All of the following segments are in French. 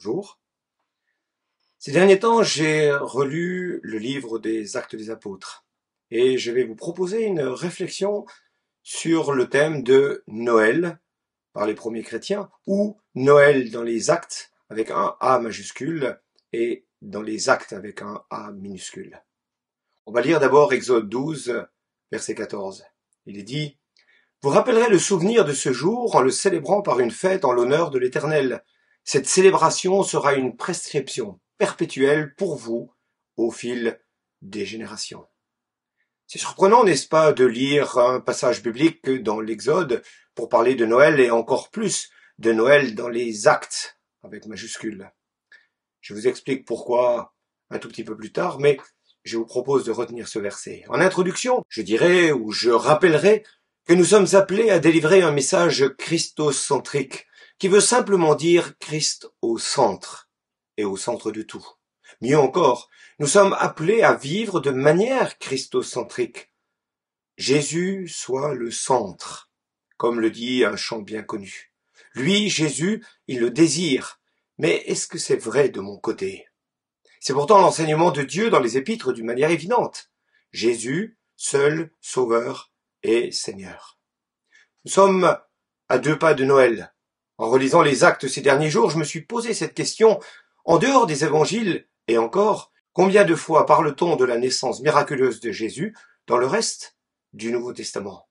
Bonjour. Ces derniers temps, j'ai relu le livre des Actes des Apôtres et je vais vous proposer une réflexion sur le thème de Noël par les premiers chrétiens ou Noël dans les actes avec un A majuscule et dans les actes avec un A minuscule. On va lire d'abord Exode 12, verset 14. Il est dit, Vous rappellerez le souvenir de ce jour en le célébrant par une fête en l'honneur de l'Éternel. Cette célébration sera une prescription perpétuelle pour vous au fil des générations. C'est surprenant, n'est-ce pas, de lire un passage biblique dans l'Exode pour parler de Noël et encore plus de Noël dans les actes avec majuscule. Je vous explique pourquoi un tout petit peu plus tard, mais je vous propose de retenir ce verset. En introduction, je dirais ou je rappellerai que nous sommes appelés à délivrer un message christocentrique qui veut simplement dire Christ au centre et au centre de tout. Mieux encore, nous sommes appelés à vivre de manière christocentrique. Jésus soit le centre, comme le dit un chant bien connu. Lui, Jésus, il le désire. Mais est-ce que c'est vrai de mon côté? C'est pourtant l'enseignement de Dieu dans les épîtres d'une manière évidente. Jésus, seul Sauveur et Seigneur. Nous sommes à deux pas de Noël. En relisant les actes ces derniers jours, je me suis posé cette question. En dehors des évangiles, et encore, combien de fois parle-t-on de la naissance miraculeuse de Jésus dans le reste du Nouveau Testament?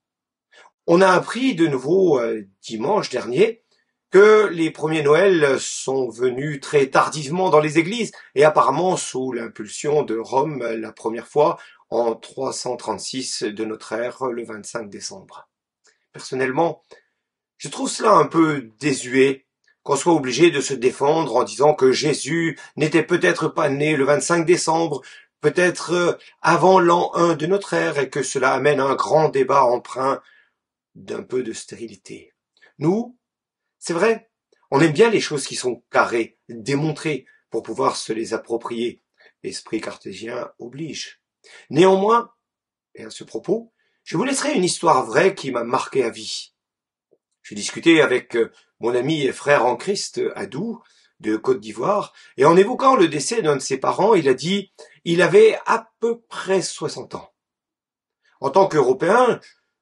On a appris de nouveau euh, dimanche dernier que les premiers Noëls sont venus très tardivement dans les églises et apparemment sous l'impulsion de Rome la première fois en 336 de notre ère le 25 décembre. Personnellement, je trouve cela un peu désuet qu'on soit obligé de se défendre en disant que Jésus n'était peut-être pas né le 25 décembre, peut-être euh, avant l'an 1 de notre ère, et que cela amène un grand débat empreint d'un peu de stérilité. Nous, c'est vrai, on aime bien les choses qui sont carrées, démontrées, pour pouvoir se les approprier. L'esprit cartésien oblige. Néanmoins, et à ce propos, je vous laisserai une histoire vraie qui m'a marqué à vie. J'ai discuté avec euh, mon ami et frère en Christ, Adou, de Côte d'Ivoire, et en évoquant le décès d'un de ses parents, il a dit il avait à peu près 60 ans. En tant qu'Européen,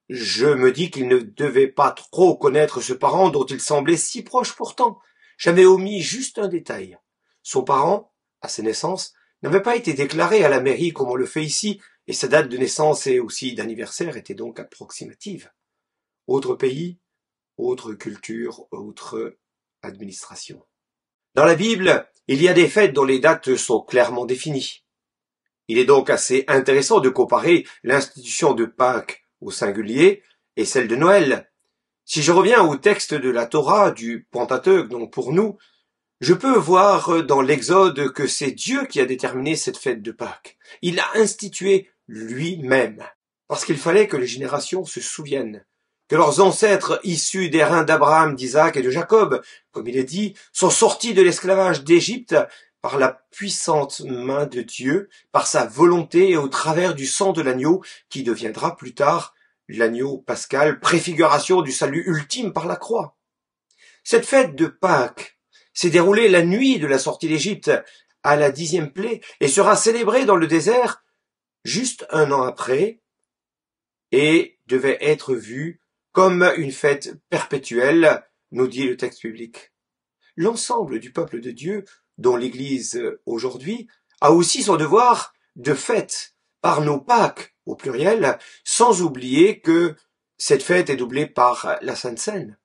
je me dis qu'il ne devait pas trop connaître ce parent dont il semblait si proche pourtant. J'avais omis juste un détail. Son parent, à ses naissances, n'avait pas été déclaré à la mairie comme on le fait ici, et sa date de naissance et aussi d'anniversaire était donc approximative. Autre pays, autre culture, autre administration. Dans la Bible, il y a des fêtes dont les dates sont clairement définies. Il est donc assez intéressant de comparer l'institution de Pâques au singulier et celle de Noël. Si je reviens au texte de la Torah, du Pentateuque, donc pour nous, je peux voir dans l'Exode que c'est Dieu qui a déterminé cette fête de Pâques. Il l'a instituée lui-même, parce qu'il fallait que les générations se souviennent que leurs ancêtres issus des reins d'Abraham, d'Isaac et de Jacob, comme il est dit, sont sortis de l'esclavage d'Égypte par la puissante main de Dieu, par sa volonté et au travers du sang de l'agneau qui deviendra plus tard l'agneau pascal, préfiguration du salut ultime par la croix. Cette fête de Pâques s'est déroulée la nuit de la sortie d'Égypte à la dixième plaie et sera célébrée dans le désert juste un an après et devait être vue comme une fête perpétuelle, nous dit le texte public. L'ensemble du peuple de Dieu, dont l'Église aujourd'hui, a aussi son devoir de fête par nos Pâques au pluriel, sans oublier que cette fête est doublée par la Sainte Seine.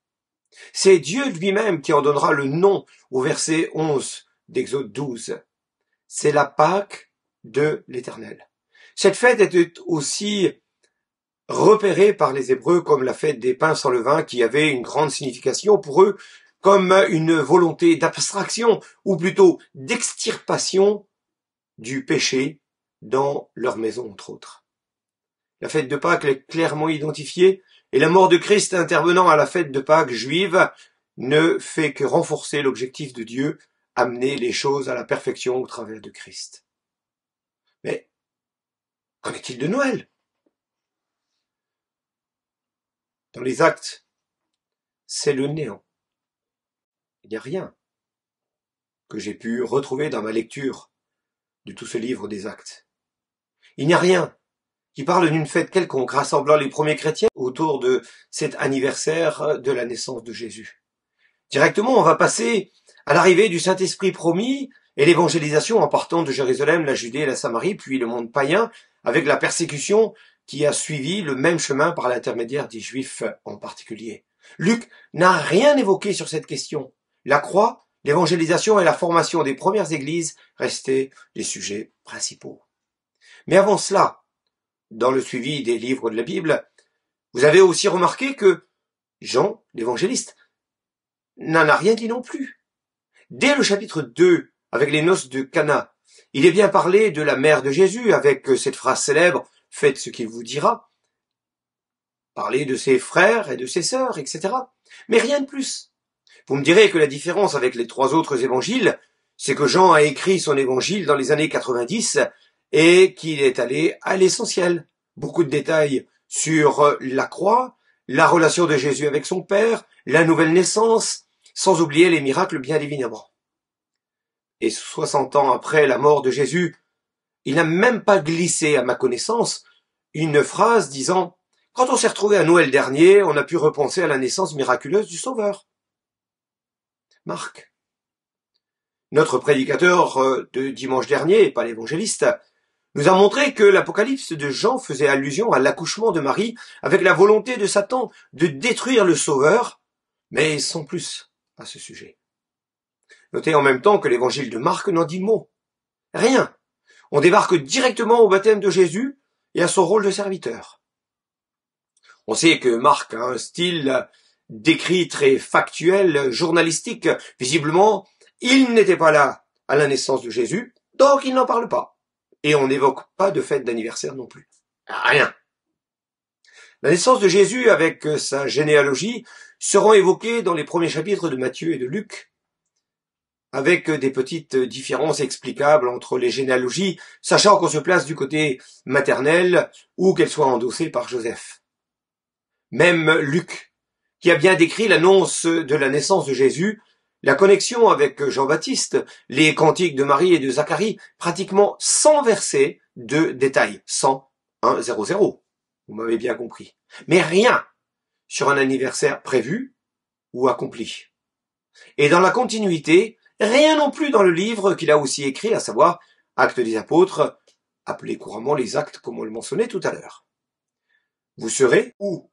C'est Dieu lui-même qui en donnera le nom au verset 11 d'Exode 12. C'est la Pâque de l'Éternel. Cette fête était aussi repérée par les Hébreux comme la fête des pains sans levain qui avait une grande signification pour eux comme une volonté d'abstraction ou plutôt d'extirpation du péché dans leur maison entre autres. La fête de Pâques est clairement identifiée et la mort de Christ intervenant à la fête de Pâques juive ne fait que renforcer l'objectif de Dieu, amener les choses à la perfection au travers de Christ. Mais qu'en est-il de Noël? Dans les actes, c'est le néant. Il n'y a rien. que j'ai pu retrouver dans ma lecture de tout ce livre des actes. Il n'y a rien qui parle d'une fête quelconque rassemblant les premiers chrétiens autour de cet anniversaire de la naissance de Jésus. Directement, on va passer à l'arrivée du Saint-Esprit promis et l'évangélisation en partant de Jérusalem, la Judée la Samarie, puis le monde païen, avec la persécution qui a suivi le même chemin par l'intermédiaire des Juifs en particulier. Luc n'a rien évoqué sur cette question. La croix, l'évangélisation et la formation des premières églises restaient les sujets principaux. Mais avant cela, dans le suivi des livres de la Bible, vous avez aussi remarqué que Jean, l'évangéliste, n'en a rien dit non plus. Dès le chapitre 2, avec les noces de Cana, il est bien parlé de la mère de Jésus avec cette phrase célèbre Faites ce qu'il vous dira. Parler de ses frères et de ses sœurs, etc. Mais rien de plus. Vous me direz que la différence avec les trois autres évangiles, c'est que Jean a écrit son évangile dans les années 90 et qu'il est allé à l'essentiel. Beaucoup de détails sur la croix, la relation de Jésus avec son Père, la nouvelle naissance, sans oublier les miracles bien évidemment. Et 60 ans après la mort de Jésus, il n'a même pas glissé, à ma connaissance, une phrase disant Quand on s'est retrouvé à Noël dernier, on a pu repenser à la naissance miraculeuse du Sauveur. Marc. Notre prédicateur euh, de dimanche dernier, pas l'évangéliste, nous a montré que l'Apocalypse de Jean faisait allusion à l'accouchement de Marie avec la volonté de Satan de détruire le Sauveur, mais sans plus à ce sujet. Notez en même temps que l'évangile de Marc n'en dit mot. Rien. On débarque directement au baptême de Jésus et à son rôle de serviteur. On sait que Marc a un style décrit très factuel, journalistique. Visiblement, il n'était pas là à la naissance de Jésus, donc il n'en parle pas. Et on n'évoque pas de fête d'anniversaire non plus. Rien. La naissance de Jésus avec sa généalogie seront évoquées dans les premiers chapitres de Matthieu et de Luc, avec des petites différences explicables entre les généalogies, sachant qu'on se place du côté maternel ou qu'elle soit endossée par Joseph. Même Luc, qui a bien décrit l'annonce de la naissance de Jésus, la connexion avec Jean-Baptiste, les cantiques de Marie et de Zacharie, pratiquement sans verser de détails, sans un zéro zéro. Vous m'avez bien compris. Mais rien sur un anniversaire prévu ou accompli. Et dans la continuité, Rien non plus dans le livre qu'il a aussi écrit, à savoir Actes des apôtres, appelé couramment les actes comme on le mentionnait tout à l'heure. Vous serez ou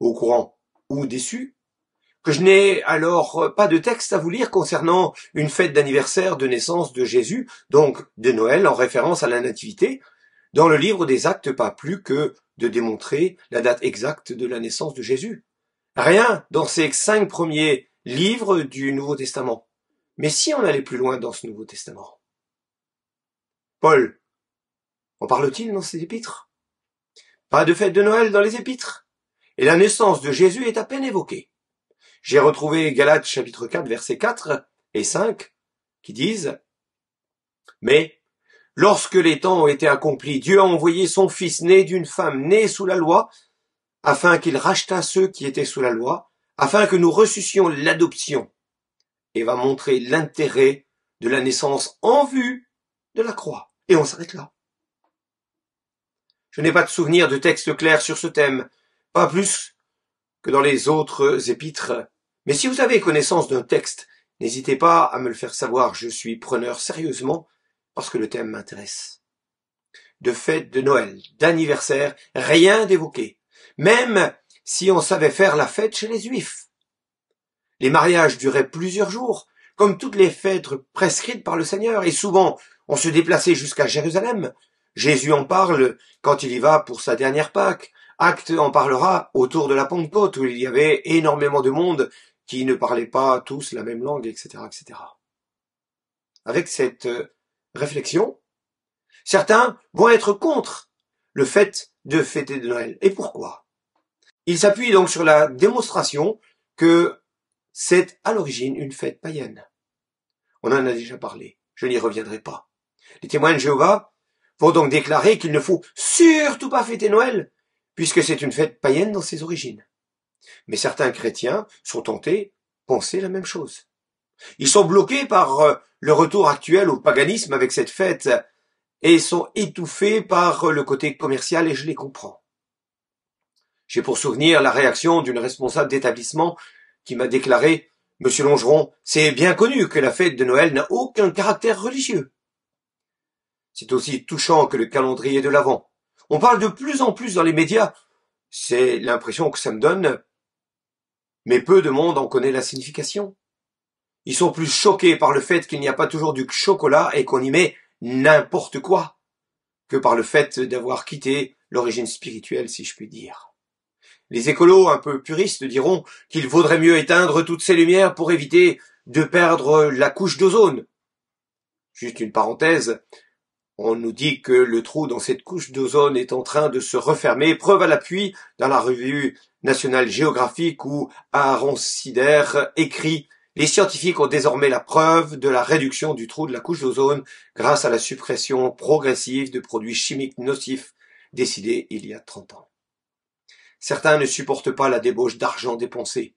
au courant ou déçu que je n'ai alors pas de texte à vous lire concernant une fête d'anniversaire de naissance de Jésus, donc de Noël en référence à la Nativité, dans le livre des actes pas plus que de démontrer la date exacte de la naissance de Jésus. Rien dans ces cinq premiers livres du Nouveau Testament. Mais si on allait plus loin dans ce Nouveau Testament, Paul, en parle-t-il dans ses épîtres? Pas de fête de Noël dans les épîtres. Et la naissance de Jésus est à peine évoquée. J'ai retrouvé Galates chapitre 4 versets 4 et 5 qui disent Mais lorsque les temps ont été accomplis, Dieu a envoyé son Fils né d'une femme née sous la loi, afin qu'il rachetât ceux qui étaient sous la loi, afin que nous reçussions l'adoption et va montrer l'intérêt de la naissance en vue de la croix. Et on s'arrête là. Je n'ai pas de souvenir de texte clair sur ce thème, pas plus que dans les autres épîtres. Mais si vous avez connaissance d'un texte, n'hésitez pas à me le faire savoir, je suis preneur sérieusement, parce que le thème m'intéresse. De fête de Noël, d'anniversaire, rien d'évoqué. Même si on savait faire la fête chez les Juifs. Les mariages duraient plusieurs jours, comme toutes les fêtes prescrites par le Seigneur, et souvent on se déplaçait jusqu'à Jérusalem. Jésus en parle quand il y va pour sa dernière Pâque. Acte en parlera autour de la Pentecôte, où il y avait énormément de monde qui ne parlait pas tous la même langue, etc., etc. Avec cette euh, réflexion, certains vont être contre le fait de fêter de Noël. Et pourquoi? Il s'appuie donc sur la démonstration que c'est à l'origine une fête païenne. On en a déjà parlé, je n'y reviendrai pas. Les témoins de Jéhovah vont donc déclarer qu'il ne faut surtout pas fêter Noël, puisque c'est une fête païenne dans ses origines. Mais certains chrétiens sont tentés penser la même chose. Ils sont bloqués par euh, le retour actuel au paganisme avec cette fête et sont étouffés par le côté commercial et je les comprends. J'ai pour souvenir la réaction d'une responsable d'établissement qui m'a déclaré Monsieur Longeron, c'est bien connu que la fête de Noël n'a aucun caractère religieux. C'est aussi touchant que le calendrier de l'Avent. On parle de plus en plus dans les médias. C'est l'impression que ça me donne. Mais peu de monde en connaît la signification. Ils sont plus choqués par le fait qu'il n'y a pas toujours du chocolat et qu'on y met n'importe quoi que par le fait d'avoir quitté l'origine spirituelle, si je puis dire. Les écolos un peu puristes diront qu'il vaudrait mieux éteindre toutes ces lumières pour éviter de perdre la couche d'ozone. Juste une parenthèse, on nous dit que le trou dans cette couche d'ozone est en train de se refermer, preuve à l'appui dans la revue nationale géographique où Aaron Sider écrit les scientifiques ont désormais la preuve de la réduction du trou de la couche d'ozone grâce à la suppression progressive de produits chimiques nocifs décidés il y a 30 ans. Certains ne supportent pas la débauche d'argent dépensé.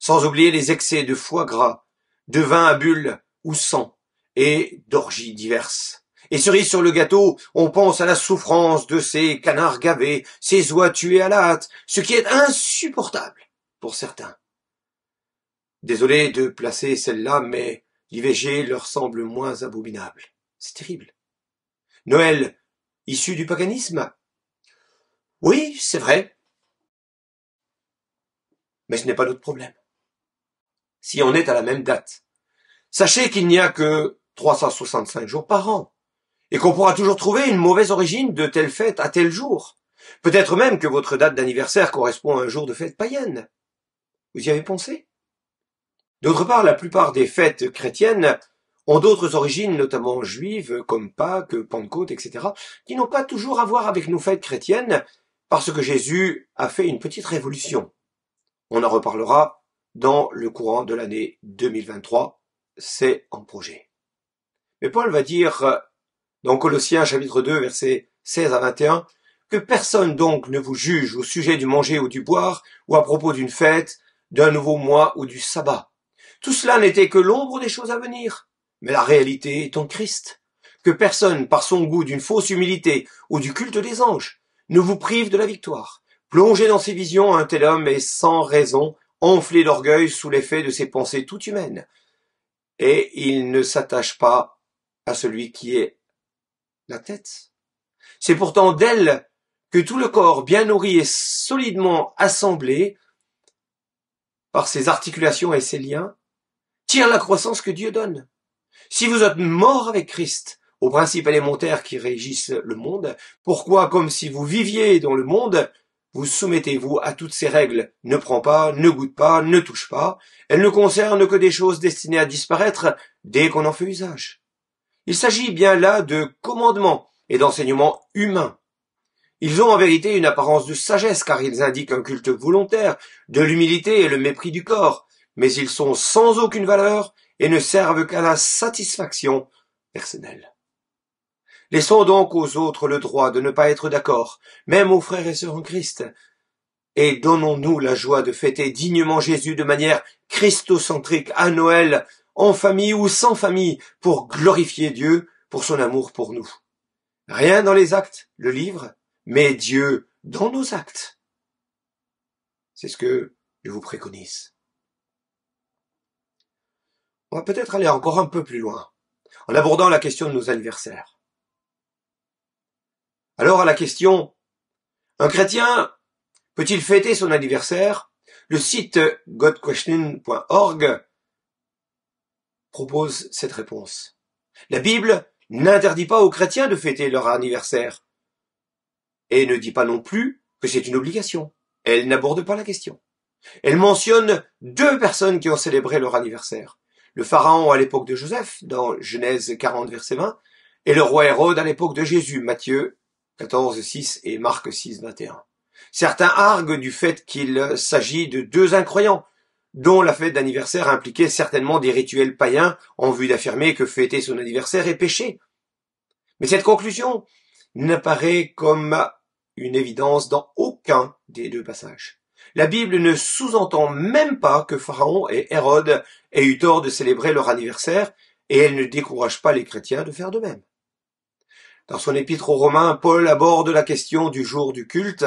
Sans oublier les excès de foie gras, de vin à bulles ou sang, et d'orgies diverses. Et cerise sur le gâteau, on pense à la souffrance de ces canards gavés, ces oies tuées à la hâte, ce qui est insupportable pour certains. Désolé de placer celle-là, mais l'IVG leur semble moins abominable. C'est terrible. Noël, issu du paganisme? Oui, c'est vrai, mais ce n'est pas notre problème. Si on est à la même date, sachez qu'il n'y a que 365 jours par an, et qu'on pourra toujours trouver une mauvaise origine de telle fête à tel jour. Peut-être même que votre date d'anniversaire correspond à un jour de fête païenne. Vous y avez pensé? D'autre part, la plupart des fêtes chrétiennes ont d'autres origines, notamment juives, comme Pâques, Pentecôte, etc., qui n'ont pas toujours à voir avec nos fêtes chrétiennes, parce que Jésus a fait une petite révolution. On en reparlera dans le courant de l'année 2023. C'est en projet. Mais Paul va dire dans Colossiens chapitre 2 versets 16 à 21 que personne donc ne vous juge au sujet du manger ou du boire ou à propos d'une fête, d'un nouveau mois ou du sabbat. Tout cela n'était que l'ombre des choses à venir. Mais la réalité est en Christ. Que personne, par son goût d'une fausse humilité ou du culte des anges, ne vous prive de la victoire. Plongé dans ses visions, un tel homme est sans raison enflé d'orgueil sous l'effet de ses pensées tout humaines. Et il ne s'attache pas à celui qui est la tête. C'est pourtant d'elle que tout le corps bien nourri et solidement assemblé par ses articulations et ses liens tire la croissance que Dieu donne. Si vous êtes mort avec Christ aux principes élémentaires qui régissent le monde, pourquoi, comme si vous viviez dans le monde, vous soumettez-vous à toutes ces règles. Ne prends pas, ne goûte pas, ne touche pas. Elles ne concernent que des choses destinées à disparaître dès qu'on en fait usage. Il s'agit bien là de commandements et d'enseignements humains. Ils ont en vérité une apparence de sagesse car ils indiquent un culte volontaire, de l'humilité et le mépris du corps, mais ils sont sans aucune valeur et ne servent qu'à la satisfaction personnelle. Laissons donc aux autres le droit de ne pas être d'accord, même aux frères et sœurs en Christ, et donnons-nous la joie de fêter dignement Jésus de manière christocentrique à Noël, en famille ou sans famille, pour glorifier Dieu pour son amour pour nous. Rien dans les actes, le livre, mais Dieu dans nos actes. C'est ce que je vous préconise. On va peut-être aller encore un peu plus loin, en abordant la question de nos anniversaires. Alors à la question Un chrétien peut-il fêter son anniversaire? Le site godquestion.org propose cette réponse. La Bible n'interdit pas aux chrétiens de fêter leur anniversaire et ne dit pas non plus que c'est une obligation. Elle n'aborde pas la question. Elle mentionne deux personnes qui ont célébré leur anniversaire. Le pharaon à l'époque de Joseph, dans Genèse 40, verset 20, et le roi Hérode à l'époque de Jésus, Matthieu 14, 6 et Marc 6, 21. Certains arguent du fait qu'il s'agit de deux incroyants, dont la fête d'anniversaire impliquait certainement des rituels païens en vue d'affirmer que fêter son anniversaire est péché. Mais cette conclusion n'apparaît comme une évidence dans aucun des deux passages. La Bible ne sous-entend même pas que Pharaon et Hérode aient eu tort de célébrer leur anniversaire, et elle ne décourage pas les chrétiens de faire de même. Dans son épître aux Romains, Paul aborde la question du jour du culte,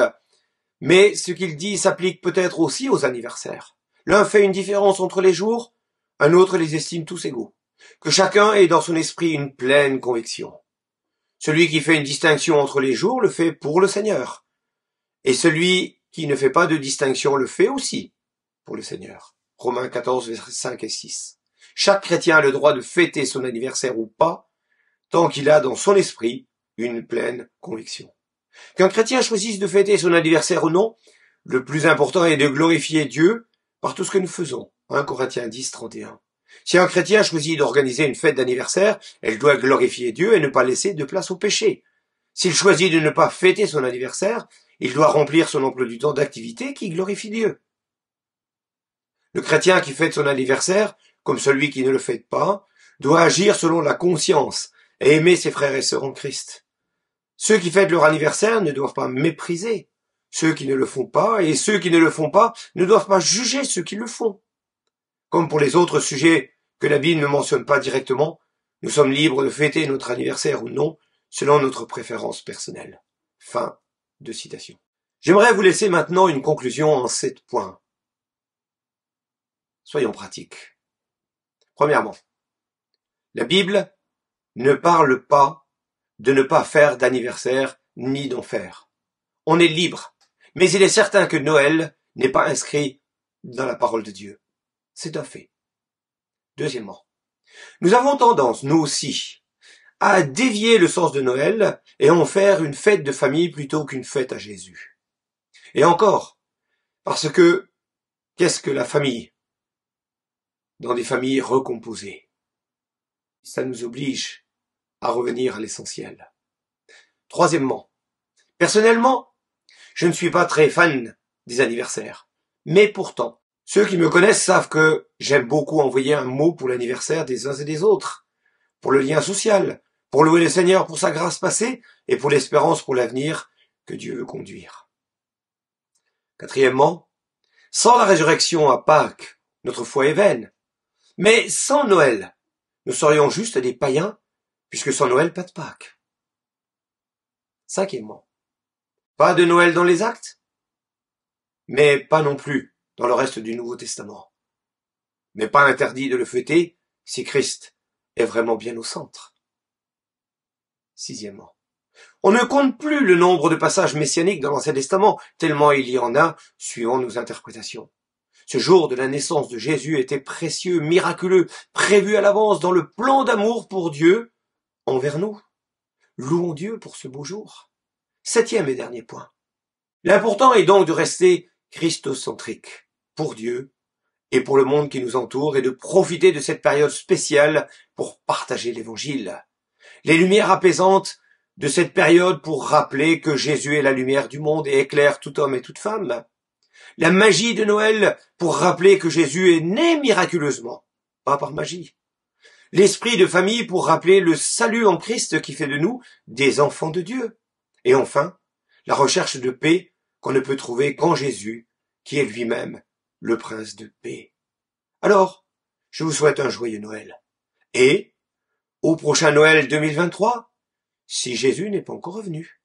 mais ce qu'il dit s'applique peut-être aussi aux anniversaires. L'un fait une différence entre les jours, un autre les estime tous égaux. Que chacun ait dans son esprit une pleine conviction. Celui qui fait une distinction entre les jours le fait pour le Seigneur. Et celui qui ne fait pas de distinction le fait aussi pour le Seigneur. Romains 14, versets 5 et 6. Chaque chrétien a le droit de fêter son anniversaire ou pas, tant qu'il a dans son esprit une pleine conviction. Qu'un chrétien choisisse de fêter son anniversaire ou non, le plus important est de glorifier Dieu par tout ce que nous faisons. 1 Corinthiens 10, 31. Si un chrétien choisit d'organiser une fête d'anniversaire, elle doit glorifier Dieu et ne pas laisser de place au péché. S'il choisit de ne pas fêter son anniversaire, il doit remplir son emploi du temps d'activité qui glorifie Dieu. Le chrétien qui fête son anniversaire, comme celui qui ne le fête pas, doit agir selon la conscience et aimer ses frères et sœurs en Christ. Ceux qui fêtent leur anniversaire ne doivent pas mépriser ceux qui ne le font pas, et ceux qui ne le font pas ne doivent pas juger ceux qui le font. Comme pour les autres sujets que la Bible ne mentionne pas directement, nous sommes libres de fêter notre anniversaire ou non, selon notre préférence personnelle. Fin de citation. J'aimerais vous laisser maintenant une conclusion en sept points. Soyons pratiques. Premièrement, la Bible ne parle pas de ne pas faire d'anniversaire ni d'en faire. On est libre, mais il est certain que Noël n'est pas inscrit dans la parole de Dieu. C'est un fait. Deuxièmement, nous avons tendance, nous aussi, à dévier le sens de Noël et en faire une fête de famille plutôt qu'une fête à Jésus. Et encore, parce que qu'est-ce que la famille dans des familles recomposées? Ça nous oblige à revenir à l'essentiel. Troisièmement, personnellement, je ne suis pas très fan des anniversaires, mais pourtant, ceux qui me connaissent savent que j'aime beaucoup envoyer un mot pour l'anniversaire des uns et des autres, pour le lien social, pour louer le Seigneur pour sa grâce passée et pour l'espérance pour l'avenir que Dieu veut conduire. Quatrièmement, sans la résurrection à Pâques, notre foi est vaine. Mais sans Noël, nous serions juste des païens, puisque sans Noël, pas de Pâques. Cinquièmement, pas de Noël dans les actes, mais pas non plus dans le reste du Nouveau Testament. Mais pas interdit de le fêter si Christ est vraiment bien au centre. Sixièmement. On ne compte plus le nombre de passages messianiques dans l'Ancien Testament, tellement il y en a, suivant nos interprétations. Ce jour de la naissance de Jésus était précieux, miraculeux, prévu à l'avance dans le plan d'amour pour Dieu envers nous. Louons Dieu pour ce beau jour. Septième et dernier point. L'important est donc de rester christocentrique pour Dieu et pour le monde qui nous entoure et de profiter de cette période spéciale pour partager l'évangile. Les lumières apaisantes de cette période pour rappeler que Jésus est la lumière du monde et éclaire tout homme et toute femme. La magie de Noël pour rappeler que Jésus est né miraculeusement, pas par magie. L'esprit de famille pour rappeler le salut en Christ qui fait de nous des enfants de Dieu. Et enfin, la recherche de paix qu'on ne peut trouver qu'en Jésus, qui est lui-même le prince de paix. Alors, je vous souhaite un joyeux Noël. Et, au prochain Noël 2023, si Jésus n'est pas encore revenu.